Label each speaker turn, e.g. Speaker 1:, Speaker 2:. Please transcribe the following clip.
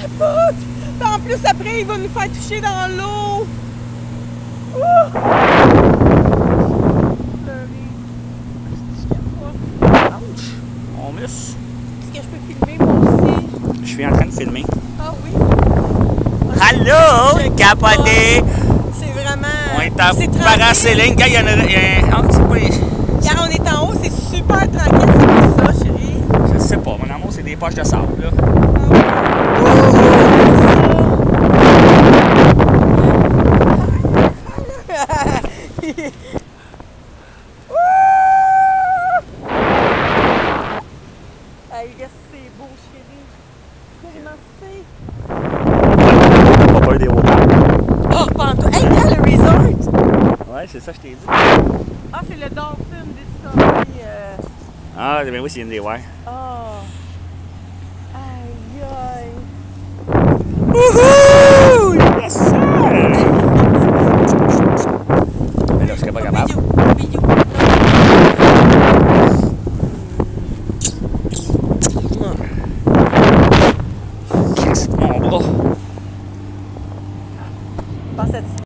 Speaker 1: capote! Puis en plus, après, il va nous faire toucher dans l'eau.
Speaker 2: On miss.
Speaker 1: Est-ce que je peux filmer moi aussi?
Speaker 2: Je suis en train de filmer.
Speaker 1: Ah oui?
Speaker 2: Allô, capoté!
Speaker 1: C'est vraiment.
Speaker 2: On est en
Speaker 1: c'est tranquille.
Speaker 2: parasailing. Gars, il y en a. c'est pas.
Speaker 1: Regarde, on est en haut, c'est super tranquille. C'est ça, chérie.
Speaker 2: Je sais pas, mon amour, c'est des poches de sable, là.
Speaker 1: Hey, c'est beau, chérie. Comment c'est?
Speaker 2: Pas peur des hauteurs.
Speaker 1: Oh, pantoute. Hey, regarde le resort!
Speaker 2: Ouais, c'est ça, je t'ai dit.
Speaker 1: Ah, c'est le Dolphin Discovery. Euh...
Speaker 2: Ah, ben oui, c'est une des ouais.
Speaker 1: Oh. Aïe, aïe. Casque. Oh,
Speaker 2: Was jetzt?